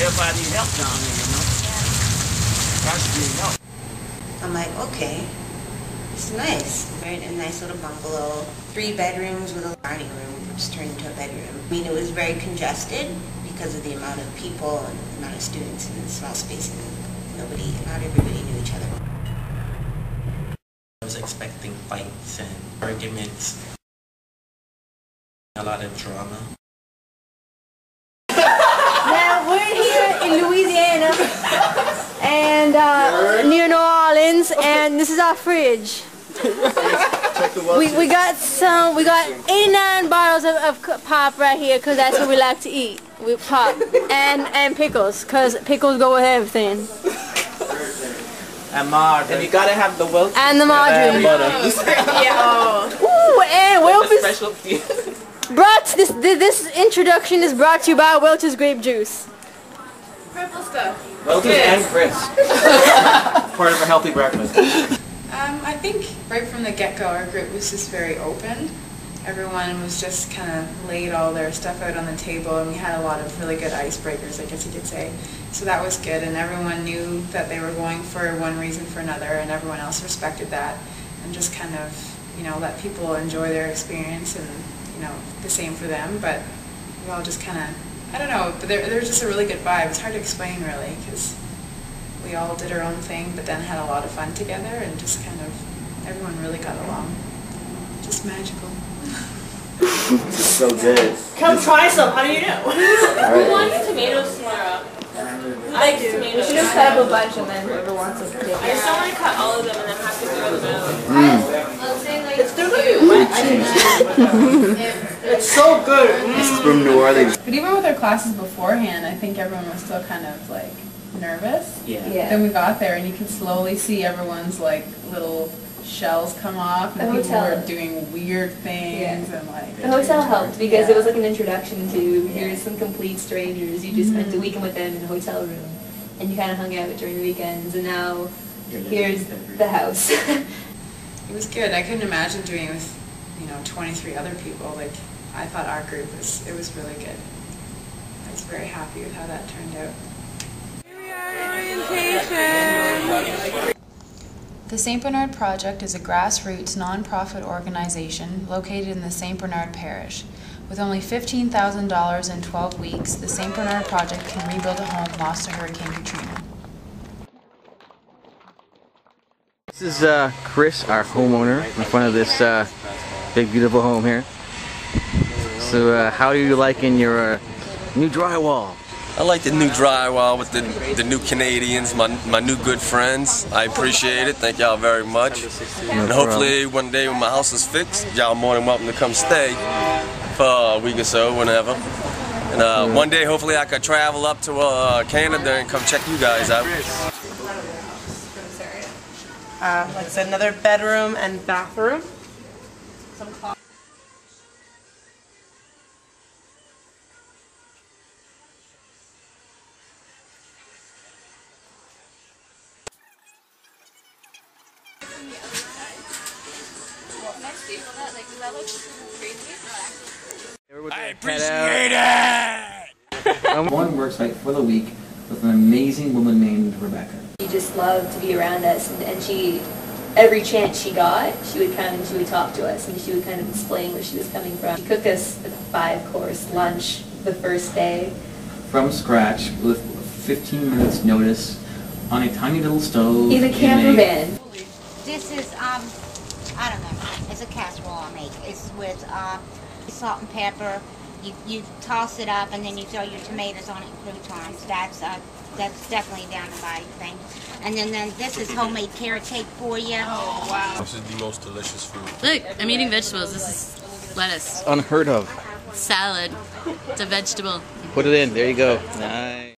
Everybody need help down there, you know? Gosh, need help. I'm like, okay, it's nice. Right, a nice little bungalow, three bedrooms with a dining room, which turned into a bedroom. I mean, it was very congested because of the amount of people and the amount of students in the small space, and nobody, not everybody knew each other. I was expecting fights and arguments, a lot of drama. Now we're here in Louisiana and uh, near New Orleans, and this is our fridge. We, we got some, we got 89 bottles of, of pop right here because that's what we like to eat. We pop and and pickles because pickles go with everything. And margarine. And you gotta have the Welch And the margarine. butter. Ooh, and Welch's brought this this introduction is brought to you by Welch's grape juice. Welch's and Chris. Part of a healthy breakfast. Um, I think right from the get-go, our group was just very open. Everyone was just kind of laid all their stuff out on the table, and we had a lot of really good icebreakers, I guess you could say. So that was good, and everyone knew that they were going for one reason for another, and everyone else respected that, and just kind of, you know, let people enjoy their experience, and you know, the same for them. But we all just kind of, I don't know, but there, there was just a really good vibe. It's hard to explain really, because we all did our own thing, but then had a lot of fun together and just kind of, everyone really got along. Just magical. So good. Come try some. How do you know? Who wants tomatoes tomorrow? I do. Tomatoes. We just cut up a bunch and then whoever wants them. I just don't want to cut all of them and then have to throw them out. It's still gonna be It's so good. Mm. This is from New Orleans. But even with our classes beforehand, I think everyone was still kind of like nervous. Yeah. Then we got there and you could slowly see everyone's like little shells come off and The people hotel. were doing weird things and like The hotel helped because Yeah. it was like an introduction to here's some complete strangers. You just spent a mm-hmm. weekend with them in a hotel room, and you kind of hung out during the weekends. And now here's the house. It was good. I couldn't imagine doing it with, you know, 23 other people. Like, I thought our group was, it was really good. I was very happy with how that turned out. The St. Bernard Project is a grassroots nonprofit organization located in the St. Bernard Parish. With only $15,000 in 12 weeks, the St. Bernard Project can rebuild a home lost to Hurricane Katrina. This is uh, Chris, our homeowner, in front of this uh, big, beautiful home here. So, uh, how are you liking your uh, new drywall? I like the new drywall with the the new Canadians, my my new good friends. I appreciate it. Thank y'all very much. and hopefully one day when my house is fixed, y'all more than welcome to come stay for a week or so, whenever. And uh, one day, hopefully, I could travel up to uh, Canada and come check you guys out. Uh, like I said, another bedroom and bathroom. I appreciate it! One worksite for the week with an amazing woman named Rebecca. she just loved to be around us, and, and she, every chance she got, she would come and she would talk to us, and she would kind of explain where she was coming from. She cooked us a five-course lunch the first day. From scratch with 15 minutes notice on a tiny little stove. In a camper van. This is, um, I don't know, it's a casserole I make. It's with, uh, salt and pepper. You, you toss it up and then you throw your tomatoes on it and croutons. That's, uh, that's definitely down the body thing. And then, then this is homemade carrot cake for you. Oh, wow. This is the most delicious food. Look, I'm eating vegetables. This is lettuce. Unheard of. Salad. It's a vegetable. Put it in. There you go. Nice.